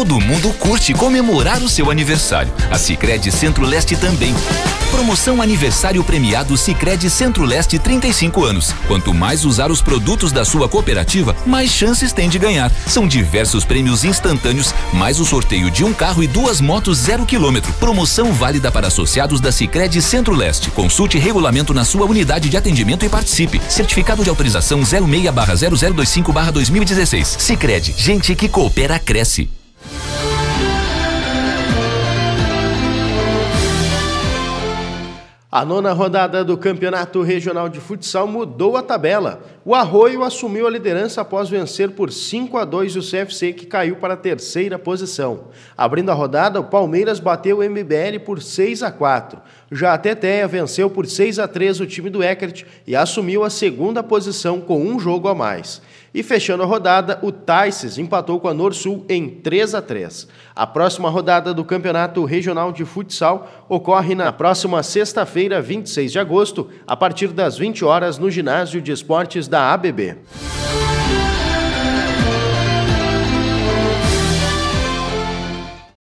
Todo mundo curte comemorar o seu aniversário. A Sicredi Centro-Leste também. Promoção Aniversário Premiado Sicredi Centro-Leste 35 anos. Quanto mais usar os produtos da sua cooperativa, mais chances tem de ganhar. São diversos prêmios instantâneos, mais o sorteio de um carro e duas motos zero quilômetro. Promoção válida para associados da Sicredi Centro-Leste. Consulte regulamento na sua unidade de atendimento e participe. Certificado de autorização 06/0025/2016. Sicredi, gente que coopera cresce. A nona rodada do Campeonato Regional de Futsal mudou a tabela. O Arroio assumiu a liderança após vencer por 5 a 2 o CFC, que caiu para a terceira posição. Abrindo a rodada, o Palmeiras bateu o MBL por 6 a 4. Já a Teteia venceu por 6 a 3 o time do Eckert e assumiu a segunda posição com um jogo a mais. E fechando a rodada, o Taices empatou com a Norsul em 3 a 3. A próxima rodada do Campeonato Regional de Futsal ocorre na próxima sexta-feira, 26 de agosto, a partir das 20 horas no Ginásio de Esportes da ABB.